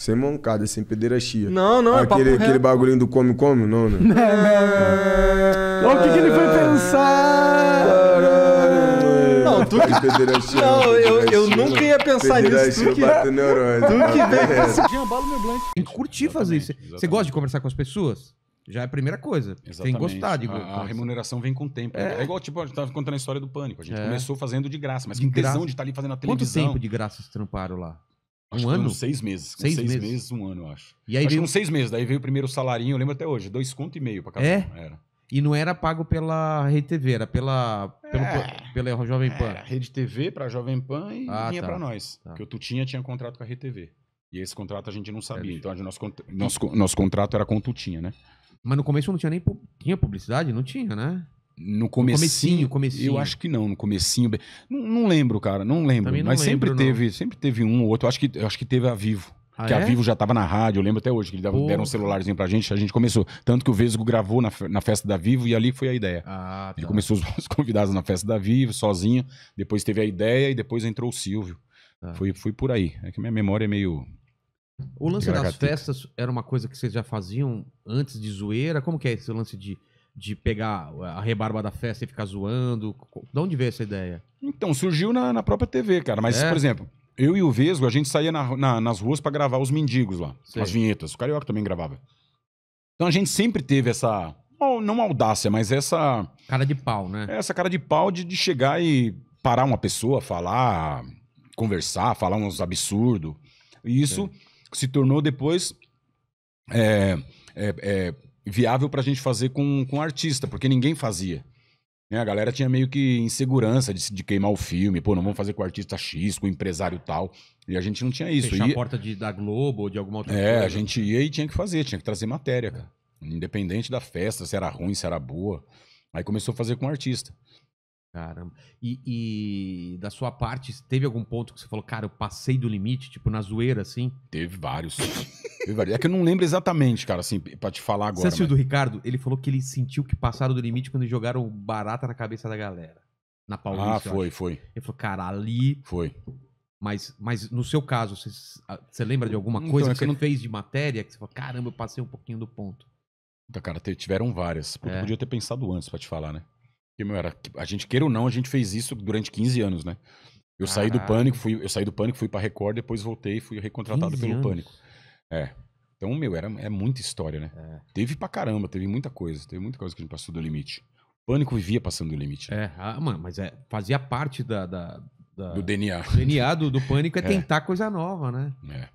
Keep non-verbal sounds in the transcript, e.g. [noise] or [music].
Sem mancada, sem pederastia. Não, não, é papo aquele, reto. aquele bagulhinho do come-come? Não, né? Olha o que, que ele foi pensar! Não, tu que... Não, eu, eu pederastia, nunca ia pensar nisso. Tu que... neurônio. Tu que vem É. com meu. Tem que curtir fazer isso. Exatamente, Você gosta de conversar com as pessoas? Já é a primeira coisa. Tem que Exatamente. gostar de a, a remuneração vem com o tempo. É, igual, tipo, a gente tava contando a história do pânico. A gente É. começou fazendo de graça, mas De que tesão de estar ali fazendo a Quanto televisão. tempo de graça vocês tramparam lá? Acho Um ano? uns seis meses. Seis Seis, meses. meses. um ano, eu acho. E aí acho veio... uns seis meses. Daí veio o primeiro salarinho, eu lembro até hoje. Dois conto e meio pra cada É? um. Era. E não era pago pela Rede TV, era pela, pelo, É. pela Jovem Pan. Era Rede TV pra Jovem Pan e Ah, vinha tá. pra nós. Tá. Porque o Tutinha tinha contrato com a RedeTV. E esse contrato a gente não sabia. É, Então, gente- nosso, nosso, nosso contrato era com o Tutinha, né? Mas no começo não tinha nem... Tinha publicidade? Não tinha, né? No comecinho, comecinho, comecinho. Eu acho que não, no comecinho. Não, não lembro, cara, não lembro. Não mas sempre lembro, não. teve, sempre teve um ou outro. Eu acho que, eu acho que teve a Vivo. Ah, que é? a Vivo já tava na rádio, eu lembro até hoje, que eles deram um celularzinho pra gente, a gente começou. Tanto que o Vesgo gravou na, na festa da Vivo e ali foi a ideia. Ah, Ele tá. começou os, [laughs] os convidados na festa da Vivo, sozinho. Depois teve a ideia e depois entrou o Silvio. Tá. Foi, foi por aí. É que minha memória é meio. O lance das festas era uma coisa que vocês já faziam antes de zoeira? Como que é esse lance de, de pegar a rebarba da festa e ficar zoando? De onde veio essa ideia? Então, surgiu na, na própria TV, cara. Mas, É? por exemplo, eu e o Vesgo, a gente saía na- na- nas ruas pra gravar os mendigos lá. Sei. As vinhetas. O Carioca também gravava. Então a gente sempre teve essa. Não audácia, mas essa. Cara de pau, né? Essa cara de pau de, de chegar e parar uma pessoa, falar, conversar, falar uns absurdos. E isso se tornou depois é, é, é, viável pra gente fazer com, com artista, porque ninguém fazia. Né, A galera tinha meio que insegurança de, de queimar o filme. Pô, não vamos fazer com o artista X, com o empresário tal. E a gente não tinha isso. Fechar E- a porta de, da Globo ou de alguma outra é, coisa. a gente ia e tinha que fazer, tinha que trazer matéria, cara. Independente da festa, se era ruim, se era boa. Aí começou a fazer com o artista. Caramba. E, e da sua parte, teve algum ponto que você falou, cara, eu passei do limite, tipo, na zoeira, assim? Teve vários. Teve vários. É que eu não lembro exatamente, cara, assim, pra te falar Você agora. assistiu mas- do Ricardo? Ele falou que ele sentiu que passaram do limite quando jogaram barata na cabeça da galera. Na Paulista. Ah, eu foi, foi, Ele falou, cara, ali. foi. Mas, mas no seu caso, você, você lembra de alguma Então, coisa é que que você eu não- fez de matéria que você falou, caramba, eu passei um pouquinho do ponto? Puta, cara, tiveram várias. É. podia ter pensado antes pra te falar, né? Porque, meu, era, a gente, queira ou não, a gente fez isso durante 15 anos, né? Eu saí do pânico, fui, eu saí do pânico, fui pra Record, depois voltei e fui recontratado 15 pelo anos. pânico. É. Então, meu, era, é muita história, né? É. Teve pra caramba, teve muita coisa. Teve muita coisa que a gente passou do limite. O pânico vivia passando do limite. É, ah, mano, mas é, fazia parte da, da, da- Do DNA. do DNA do, do pânico é [laughs] É. tentar coisa nova, né? É.